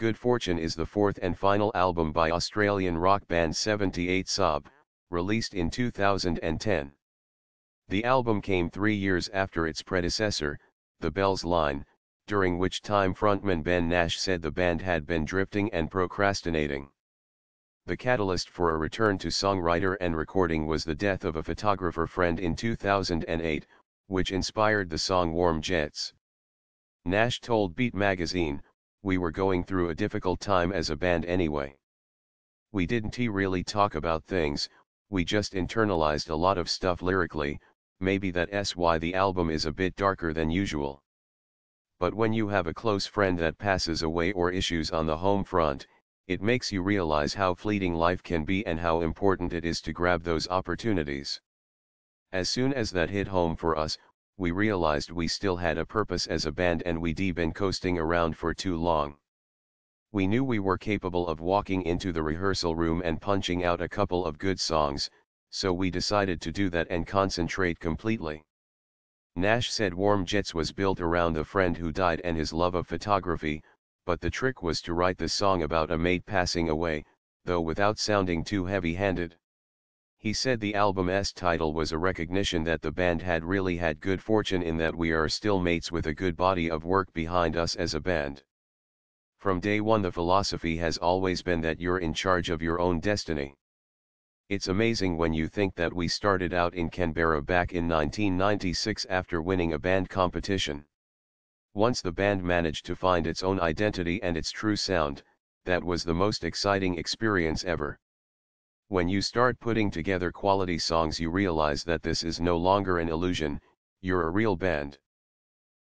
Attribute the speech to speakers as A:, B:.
A: Good Fortune is the fourth and final album by Australian rock band 78 Saab, released in 2010. The album came three years after its predecessor, The Bells Line, during which time frontman Ben Nash said the band had been drifting and procrastinating. The catalyst for a return to songwriter and recording was the death of a photographer friend in 2008, which inspired the song Warm Jets. Nash told Beat magazine, we were going through a difficult time as a band anyway. We didn't really talk about things, we just internalized a lot of stuff lyrically, maybe that's why the album is a bit darker than usual. But when you have a close friend that passes away or issues on the home front, it makes you realize how fleeting life can be and how important it is to grab those opportunities. As soon as that hit home for us, we realized we still had a purpose as a band and we'd been coasting around for too long. We knew we were capable of walking into the rehearsal room and punching out a couple of good songs, so we decided to do that and concentrate completely. Nash said Warm Jets was built around a friend who died and his love of photography, but the trick was to write the song about a mate passing away, though without sounding too heavy-handed. He said the album's title was a recognition that the band had really had good fortune in that we are still mates with a good body of work behind us as a band. From day one the philosophy has always been that you're in charge of your own destiny. It's amazing when you think that we started out in Canberra back in 1996 after winning a band competition. Once the band managed to find its own identity and its true sound, that was the most exciting experience ever. When you start putting together quality songs you realize that this is no longer an illusion, you're a real band.